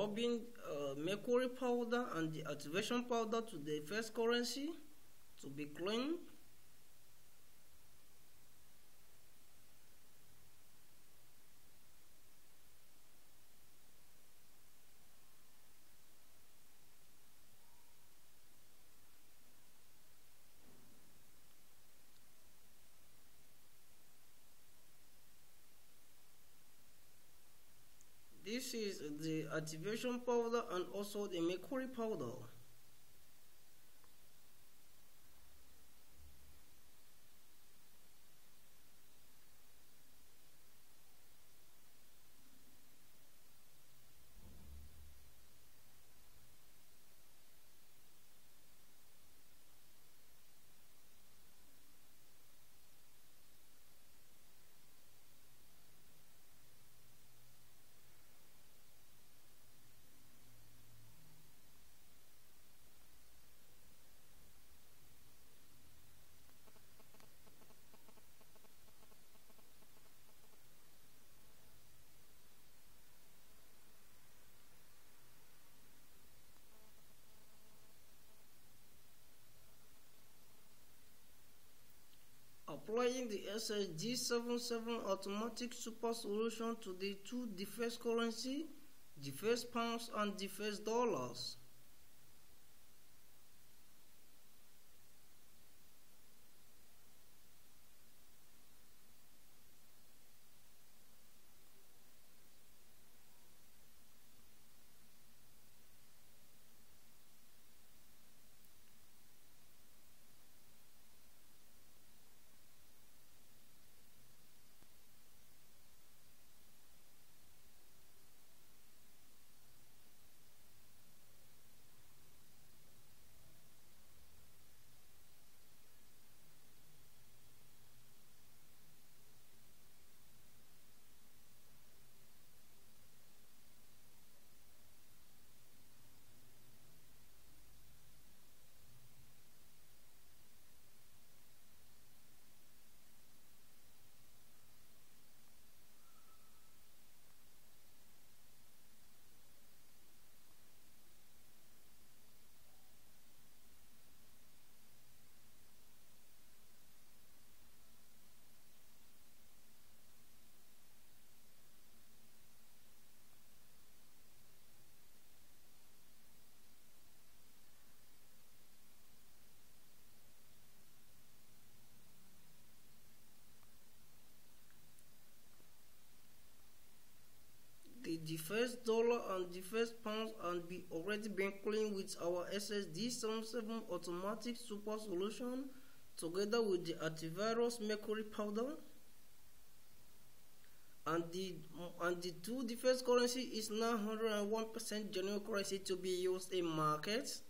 rubbing uh, mercury powder and the activation powder to the first currency to be cleaned This is the activation powder and also the mercury powder. Applying the SSG77 automatic super solution to the two deface currency, deface pounds and deface dollars. The first dollar and the first pound and be already been cleaned with our SSD77 automatic super solution together with the antivirus mercury powder. And the and the two defense currency is now 101% genuine currency to be used in markets